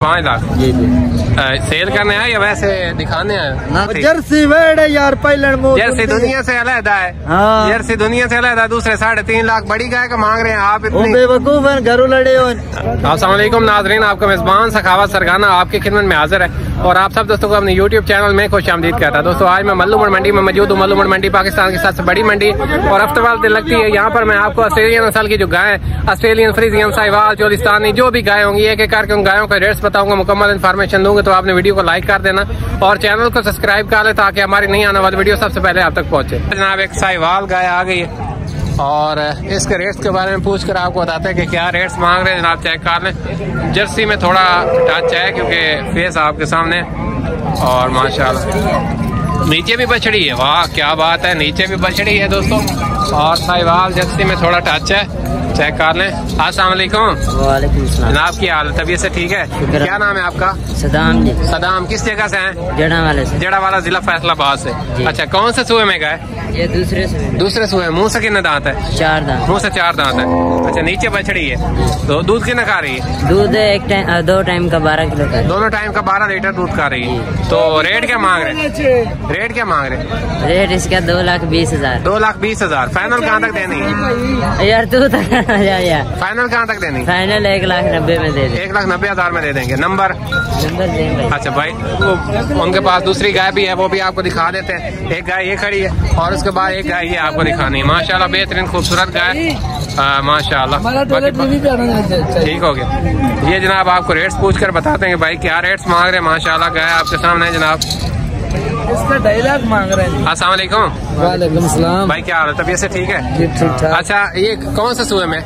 पाँच लाख जी जी सेल करने आए या वैसे दिखाने आए जर्सी वेड़ है यार पहले जर्सी दुनिया से अलहदा है। हाँ। जर्सी दुनिया से अलहदा है दूसरे साढ़े तीन लाख बड़ी गाय का मांग रहे हैं आप इतनी बेवकूफ़ है घरों लड़े हो। असलम नाजरीन आपका मेजबान सखावत सरगाना आपकी खिदमत में हाजिर है। और आप सब दोस्तों को अपने यूट्यूब चैनल में खुश आमदीद कहता है। दोस्तों आज मैं मल्लूमड़ मंडी में मौजूद हूँ। मल्लूमड़ मंडी पाकिस्तान की सबसे बड़ी मंडी। और हफ्तेवार दिन लगती है यहाँ पर मैं आपको ऑस्ट्रेलियन नस्ल की जो गाय ऑस्ट्रेलियन फ्रीजियन साहिवाल चोलिस्तानी जो भी गाय होंगी एक एक करके उन गायों के रेट्स बताऊँगा मुकम्मल इन्फॉर्मेशन दूँगा। तो आपने वीडियो को लाइक कर देना और चैनल को सब्सक्राइब कर ले ताकि हमारी नई आने वाली वीडियो सबसे पहले आप तक पहुँचे। जनाब, एक साहिवाल गाय आ गई है। और इसके रेट्स के बारे में पूछ कर आपको बताते हैं कि क्या रेट्स मांग रहे हैं। जनाब चेक कर लें। जर्सी में थोड़ा टच है क्योंकि फेस आपके सामने। और, माशाल्लाह। नीचे भी बछड़ी है। वाह, क्या बात है। नीचे भी बछड़ी है दोस्तों। और साहिवाल जर्सी में थोड़ा टच है। चेक कर लें। अस्सलाम वालेकुम। वालेकुम जनाब की हाल? तबीयत से ठीक है? क्या नाम है आपका? सदाम जी। सदाम किस जगह से हैं? जड़ा वाले से। जड़ा वाला जिला फैसलाबाद से। अच्छा कौन से सूबे में गए? ये दूसरे से दूसरे सूबे मुँह से कितने दांत है? चार दाम मुँह से चार दांत है। अच्छा नीचे बछड़ी है। तो दूध कितना खा रही है? दूध एक टाइम दो टाइम का बारह किलो का। दोनों टाइम का बारह लीटर दूध खा रही है। तो रेट क्या मांग रहे रेट क्या मांग रहे रेट इसका दो लाख बीस हज़ार। दो लाख बीस हज़ार। फाइनल कहाँ तक देनी है? यार तू तक यार फाइनल कहाँ तक देनी? फाइनल एक लाख नब्बे में दे दे। एक लाख नब्बे हज़ार में दे देंगे। नंबर नंबर अच्छा भाई वो उनके पास दूसरी गाय भी है वो भी आपको दिखा देते हैं। एक गाय ये खड़ी है और उसके बाद एक गाय ये आपको दिखानी है। माशाल्लाह बेहतरीन खूबसूरत गाय। माशाल्लाह। ठीक हो गया। ये जनाब आपको रेट्स पूछ कर बताते हैं भाई क्या रेट्स मांग रहे हैं। माशाल्लाह गाय आपके सामने जनाब। इसका डायलॉग मांग रहे हैं। अस्सलाम वालेकुम। वालेकुम सलाम। भाई क्या हाल है? तबीयत से ठीक है? जी ठीक ठाक। अच्छा ये कौन से सूए में?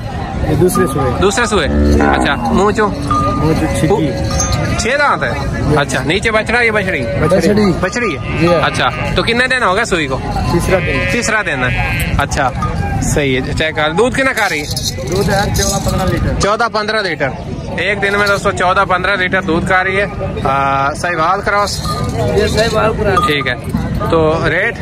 ये दूसरे सुबह दूसरे सूए अच्छा मुँह चो वो छह दांत है? अच्छा नीचे बछड़ा ये बछड़ी? बछड़ी। बछड़ी है? हाँ। अच्छा तो कितने दिन हो गए सुई को? तीसरा दिन। तीसरा दिन है। अच्छा सही है चेक कर। दूध कितना खा रही है? दूध है चौदह पंद्रह लीटर। चौदह पंद्रह लीटर। एक दिन में दोस्तों चौदह पंद्रह लीटर दूध खा रही है। आ, सही भाल क्रॉस ठीक है। तो रेट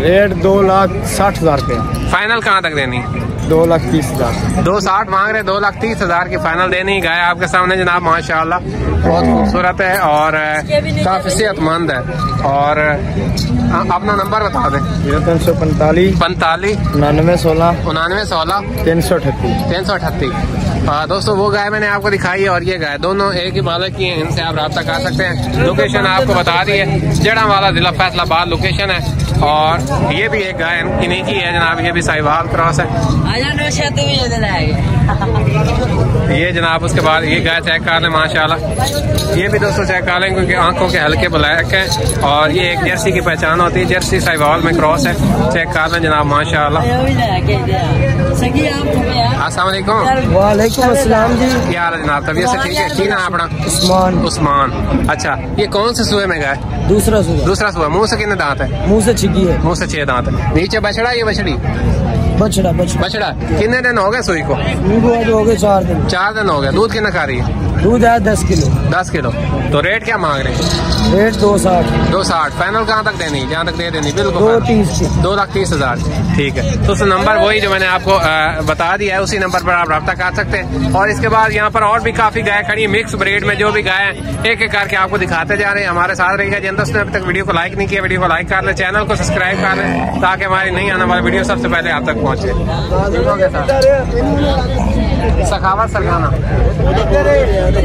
रेट दो लाख साठ हज़ार रुपया। फाइनल कहाँ तक देनी? दो लाख तीस हज़ार। दो साठ मांग रहे दो लाख तीस हज़ार की फाइनल देनी गाय आपके सामने जनाब माशाल्लाह। बहुत खूबसूरत है और काफ़ी सेहतमंद है। और अपना नंबर बता दें। ज़ीरो तीन सौ पैंतालीस पैंतालीस उन्यानवे सोलह उन्यानवे सोलह तीन सौ अठतीस। तीन सौ अठत्ती दोस्तों, वो गाय मैंने आपको दिखाई है और ये गाय। दोनों एक ही मालक की है, इनसे आप रब्ता कर सकते हैं। लोकेशन आपको बता दी है जड़ा वाला जिला फैसलाबाद लोकेशन है। और ये भी एक गाय इन्हीं की है, जनाब। ये भी साहिवाल क्रॉस है। ये जनाब उसके बाद ये गाय चेक कर लें माशाल्लाह। ये भी दोस्तों चेक कर लें क्योंकि आँखों के हल्के ब्लैक हैं और ये एक जर्सी की पहचान होती है जर्सी साहिवाल में क्रॉस है। चेक कर लें जनाब माशाल्लाह। अस्सलाम वालेकुम। वालेकुम अस्सलाम जी। क्या हाल है जनाब तबीयत से ठीक है? की ना अपना? उस्मान। उस्मान। अच्छा ये कौन से सुबह में गए दूसरा सुबह दूसरा सुबह मुँह से कितने दांत है? मुँह से छिगी है। मुँह से छह दांत है। नीचे बछड़ा ये बछड़ी? बछड़ा बछड़ा। बछड़ा। कितने दिन हो गए सुई को? हो गए चार दिन। चार दिन हो गए। दूध कितना खा रही है? दूध है दस किलो। दस किलो। तो रेट क्या मांग रहे हैं? रेट दो साठ दो साठ फाइनल कहाँ तक देनी? जहाँ तक दे देनी? बिल्कुल दो तीस दो लाख तीस हज़ार। ठीक है। तो उस नंबर वही जो मैंने आपको बता दिया है उसी नंबर पर आप रब्ता कर सकते हैं। और इसके बाद यहाँ पर और भी काफ़ी गाय खड़ी है। मिक्स ब्रेड में जो भी गाय है एक एक करके आपको दिखाते जा रहे हैं। हमारे साथ रहिएगा जिन ने अभी तक वीडियो को लाइक नहीं किया वीडियो को लाइक कर ले चैनल को सब्सक्राइब कर लें ताकि हमारी नई आने वाली वीडियो सबसे पहले आप तक पहुँचे। सखावत सरगाना के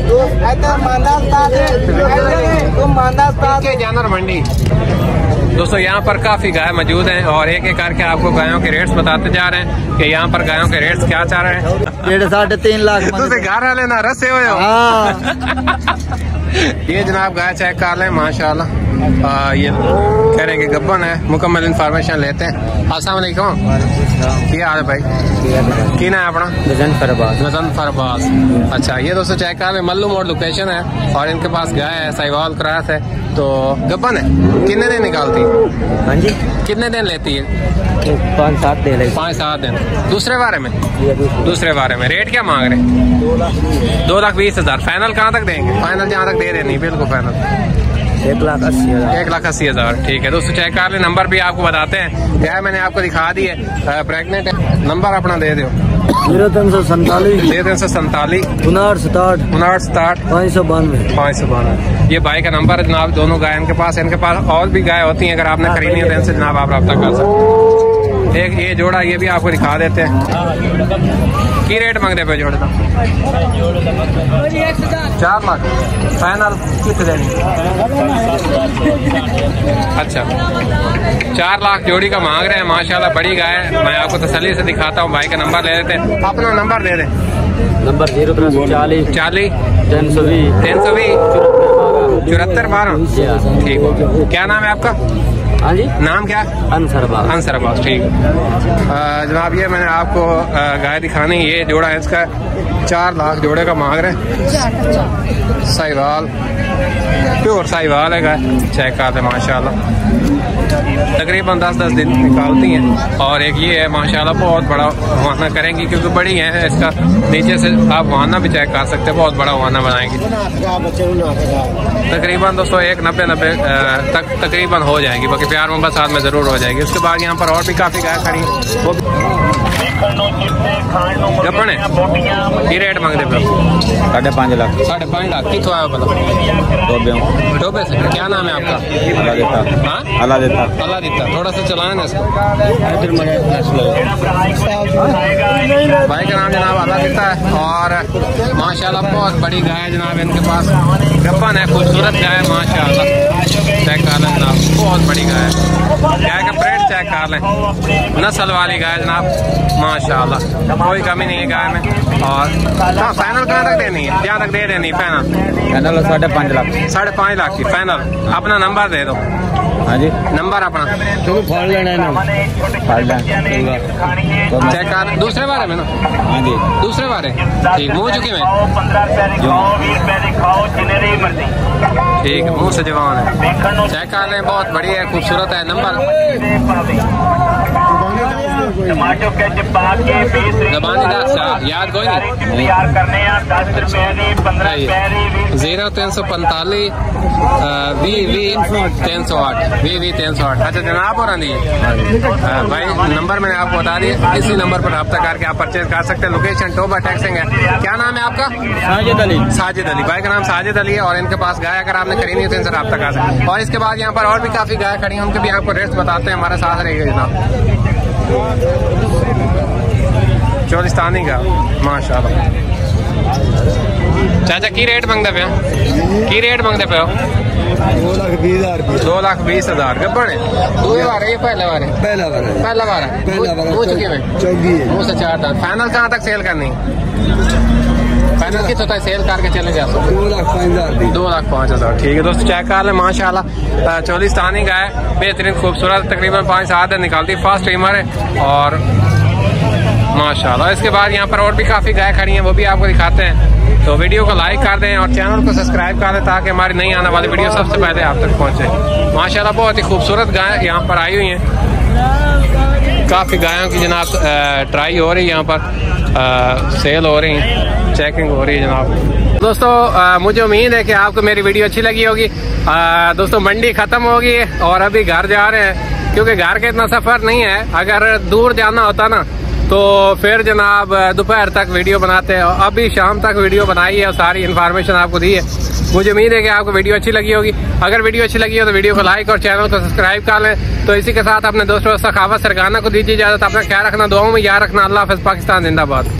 जानवर मंडी। दोस्तों यहाँ पर काफ़ी गाय मौजूद हैं और एक एक करके आपको गायों के रेट्स बताते जा रहे हैं कि यहाँ पर गायों के रेट्स क्या चाह रहे हैं। डेढ़ साढ़े तीन लाख घर लेना ना रसे हो। हाँ। ये जनाब गाय चेक कर ले माशाल्लाह। आ, ये कह रहे हैं कि गब्बन है। मुकम्मल इंफॉर्मेशन लेते हैं। अस्सलाम वालेकुम। क्या हाल है भाई? की ना है अपना? मुजफ्फर गजन फरबाज अच्छा ये दोस्तों चेक कर रहे मल्लू मोड़ लोकेशन है। और इनके पास गाय है साहिवाल क्रास है। तो गब्बन है? कितने दिन निकालती? है हाँ जी। कितने दिन लेती है? पाँच सात दे रहे पाँच सात दिन। दूसरे बारे में? दूसरे बारे में। रेट क्या मांग रहे? हैं दो लाख बीस हज़ार। फाइनल कहाँ तक देंगे? फाइनल जहाँ तक दे देनी बिल्कुल फाइनल एक लाख अस्सी हज़ार। एक लाख अस्सी हज़ार ठीक है। दोस्तों चेक कर ले नंबर भी आपको बताते हैं। क्या मैंने आपको दिखा दी है। प्रेगनेंट है। नंबर अपना दे दो ज़ीरो तीन सौ सैतालीस। ज़ीरो तीन सौ सैतालीस। उनाठ सताहठ। उनाहठ सताहठ। पाँच सौ बानवे। पाँच सौ बानवे। ये भाई का नंबर है जनाब दोनों गाय इनके पास। इनके पास और भी गाय होती हैं अगर आपने खरीदनी है तो इनसे जनाब आप रब्ता कर सकते हैं। एक ये जोड़ा ये भी आपको दिखा देते हैं। की रेट मंगते पे जोड़े का चार लाख। फाइनल कितने अच्छा। चार लाख जोड़ी का मांग रहे हैं माशाल्लाह बड़ी गाय है। मैं आपको तसली से दिखाता हूँ भाई का नंबर ले लेते हैं। अपना नंबर दे दें। नंबर ज़ीरो चालीस। चालीस। तीन सौ बीस। तीन सौ बीस। चौहत्तर बारह। ठीक हो। क्या नाम है आपका? हाँ जी। नाम क्या? अनसर बाग। अंसर अब्बास ठीक। जनाब ये मैंने आपको गाय दिखानी ये जोड़ा है इसका। चार लाख जोड़े का मांग रहे साहिवाल। प्योर साहिवाल है गाय। चेक कर दे माशाल्लाह। तकरीबन दस दस दिन निकालती हैं। और एक ये है माशाल्लाह बहुत बड़ा वाना करेंगी क्योंकि बड़ी है इसका नीचे से आप वाना भी चेक कर सकते हैं बहुत बड़ा वाना बनाएँगी। तकरीबन दोस्तों एक नब्बे नब्बे तक तकरीबन हो जाएगी बाकी प्यार मोहब्बत साथ में ज़रूर हो जाएगी। उसके बाद यहाँ पर और भी काफ़ी गाय खड़ी वो रेट मंगते पे साढ़े पाँच लाख साढ़े पाँच लाख कितों आया पता तो टोपे से क्या नाम है आपका अला देता हाँ अला देता अल्लाह दिता थोड़ा सा चलाए ना इसको भाई का नाम जनाब अल्लाह दिता है और माशाल्लाह बहुत बड़ी गाय है जनाब इनके पास गप्पन है खूबसूरत गाय है माशाल्लाह चेक कर लें जनाब बहुत बड़ी गाय है गाय का प्रेड चेक कर लें नस्ल वाली गाय जनाब माशाल्लाह। कोई कमी नहीं है गाय में। और हाँ फाइनल कहाँ तक देनी है? क्या तक दे देनी फाइनल फाइनल साढ़े पाँच लाख। साढ़े पाँच लाख की फाइनल अपना नंबर दे दो। हाँ जी। नंबर अपना। चलो फाड़ लेना है ना। फाड़ लेना। चेक कर। दूसरे बारे में ना। हाँ जी। दूसरे बारे। ठीक मुँह चुकी में। ठीक मुँह से जवान है। चेक कर लें बहुत बढ़िया है खूबसूरत है नंबर टमाटो के बीस याद कोई? नहीं तैयार करने दस रुपए दी पंद्रह रुपए ज़ीरो तीन सौ पैंतालीस वी वी तीन सौ आठ वी वी तीन सौ आठ। अच्छा जनाब और आंधी भाई नंबर मैंने आपको बता दिया इसी नंबर पर रब्ता करके आप परचेज कर सकते हैं। लोकेशन टोबा टैक्सिंग है। क्या नाम है आपका? साजिद अली। साजिद अली। भाई का नाम साजिद अली है और इनके पास गाय अगर आपने खरीदी है तो इनसे रब्ता कर सकते हैं। और इसके बाद यहाँ पर और भी काफ़ी गाय खड़ी हैं उनके भी आपको रेट्स बताते हैं हमारे साथ रहेगा जनाब। चौलिस्तानी का माशाल्लाह। चाचा की रेट मंगते पे हो? की रेट मंगते पे दो लाख बीस हज़ार दो लाख बीस हज़ार दूसरी बार ये पहले बार है। पहला बार है। पहला बार है। पहला बार चुकी। चौकी है फाइनल कहाँ तक सेल करनी? फाइनल किस होता है सेल करके चले जा सकते दो लाख पाँच हज़ार दो लाख पाँच हज़ार ठीक है दोस्तों चेक कर लें माशाल्लाह। चौलिस्तानी गाय बेहतरीन खूबसूरत तकरीबन पाँच सात दिन निकालती फास्ट ट्रीमर है और माशाल्लाह। इसके बाद यहाँ पर और भी काफ़ी गाय खड़ी हैं वो भी आपको दिखाते हैं। तो वीडियो को लाइक कर दें और चैनल को सब्सक्राइब कर दें ताकि हमारी नई आने वाली वीडियो सबसे पहले आप तक पहुँचे। माशाल्लाह बहुत ही खूबसूरत गाय यहाँ पर आई हुई हैं। काफ़ी गायों की जनाब ट्राई हो रही है यहाँ पर। आ, सेल हो रही है चेकिंग हो रही है जनाब। दोस्तों आ, मुझे उम्मीद है कि आपको मेरी वीडियो अच्छी लगी होगी। दोस्तों मंडी ख़त्म होगी और अभी घर जा रहे हैं क्योंकि घर का इतना सफ़र नहीं है। अगर दूर जाना होता ना तो फिर जनाब दोपहर तक वीडियो बनाते हैं अभी शाम तक वीडियो बनाई है और सारी इन्फॉर्मेशन आपको दी है। मुझे उम्मीद है कि आपको वीडियो अच्छी लगी होगी। अगर वीडियो अच्छी लगी हो तो वीडियो को लाइक और चैनल को सब्सक्राइब कर लें। तो इसी के साथ अपने दोस्तों सखावत सरगाना को दीजिए इजाज़त। अपना ख्याल रखना, दुआओं में याद रखना। अल्लाह हाफिज, पाकिस्तान जिंदाबाद।